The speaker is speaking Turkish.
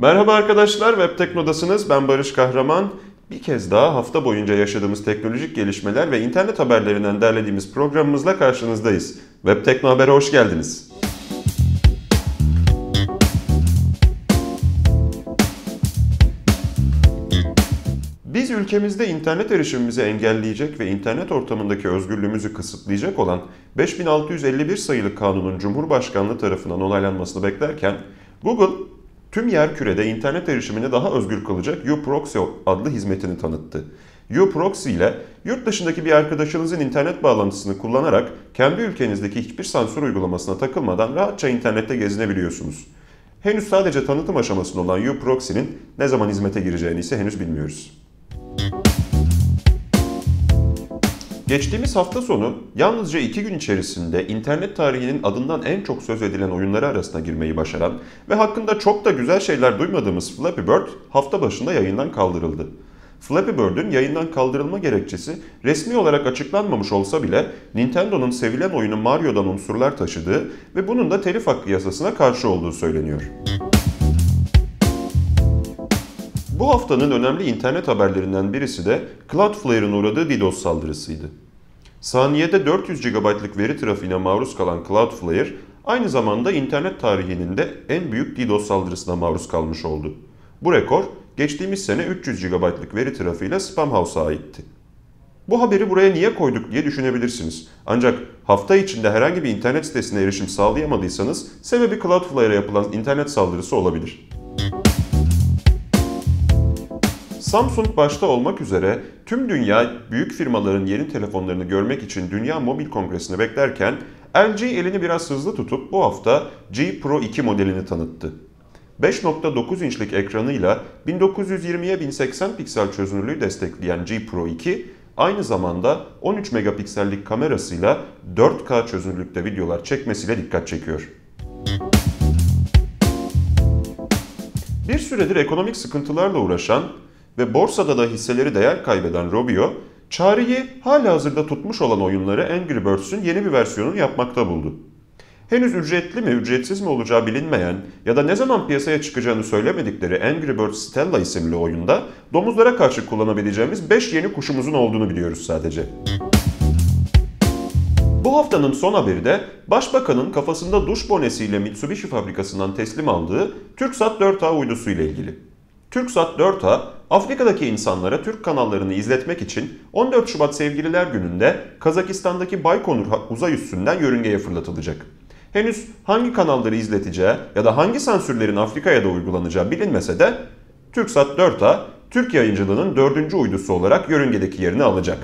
Merhaba arkadaşlar, Web Teknodasınız. Ben Barış Kahraman. Bir kez daha hafta boyunca yaşadığımız teknolojik gelişmeler ve internet haberlerinden derlediğimiz programımızla karşınızdayız. Web Tekno Haber'e hoş geldiniz. Biz ülkemizde internet erişimimizi engelleyecek ve internet ortamındaki özgürlüğümüzü kısıtlayacak olan 5651 sayılı kanunun Cumhurbaşkanlığı tarafından onaylanmasını beklerken Google tüm yer kürede internet erişimini daha özgür kılacak uProxy adlı hizmetini tanıttı. uProxy ile yurt dışındaki bir arkadaşınızın internet bağlantısını kullanarak kendi ülkenizdeki hiçbir sansür uygulamasına takılmadan rahatça internette gezinebiliyorsunuz. Henüz sadece tanıtım aşamasında olan uProxy'nin ne zaman hizmete gireceğini ise henüz bilmiyoruz. Geçtiğimiz hafta sonu yalnızca iki gün içerisinde internet tarihinin adından en çok söz edilen oyunları arasına girmeyi başaran ve hakkında çok da güzel şeyler duymadığımız Flappy Bird hafta başında yayından kaldırıldı. Flappy Bird'ün yayından kaldırılma gerekçesi resmi olarak açıklanmamış olsa bile Nintendo'nun sevilen oyunu Mario'dan unsurlar taşıdığı ve bunun da telif hakkı yasasına karşı olduğu söyleniyor. Bu haftanın önemli internet haberlerinden birisi de Cloudflare'ın uğradığı DDoS saldırısıydı. Saniyede 400 GB'lık veri trafiğine maruz kalan Cloudflare, aynı zamanda internet tarihinin de en büyük DDoS saldırısına maruz kalmış oldu. Bu rekor, geçtiğimiz sene 300 GB'lık veri trafiğiyle Spamhouse'a aitti. Bu haberi buraya niye koyduk diye düşünebilirsiniz. Ancak hafta içinde herhangi bir internet sitesine erişim sağlayamadıysanız sebebi Cloudflare'a yapılan internet saldırısı olabilir. Samsung başta olmak üzere tüm dünya büyük firmaların yeni telefonlarını görmek için Dünya Mobil Kongresi'ni beklerken LG elini biraz hızlı tutup bu hafta G Pro 2 modelini tanıttı. 5.9 inçlik ekranıyla 1920'ye 1080 piksel çözünürlüğü destekleyen G Pro 2 aynı zamanda 13 megapiksellik kamerasıyla 4K çözünürlükte videolar çekmesiyle dikkat çekiyor. Bir süredir ekonomik sıkıntılarla uğraşan ve borsada da hisseleri değer kaybeden Robio, çağrıyı hala hazırda tutmuş olan oyunları Angry Birds'ün yeni bir versiyonunu yapmakta buldu. Henüz ücretli mi, ücretsiz mi olacağı bilinmeyen ya da ne zaman piyasaya çıkacağını söylemedikleri Angry Birds Stella isimli oyunda domuzlara karşı kullanabileceğimiz 5 yeni kuşumuzun olduğunu biliyoruz sadece. Bu haftanın son haberi de Başbakanın kafasında duş bonesiyle Mitsubishi fabrikasından teslim aldığı TürkSat 4A uydusu ile ilgili. TürkSat 4A, Afrika'daki insanlara Türk kanallarını izletmek için 14 Şubat Sevgililer Günü'nde Kazakistan'daki Baykonur uzay üssünden yörüngeye fırlatılacak. Henüz hangi kanalları izleteceği ya da hangi sansürlerin Afrika'ya da uygulanacağı bilinmese de TürkSat 4A, Türk yayıncılığının dördüncü uydusu olarak yörüngedeki yerini alacak.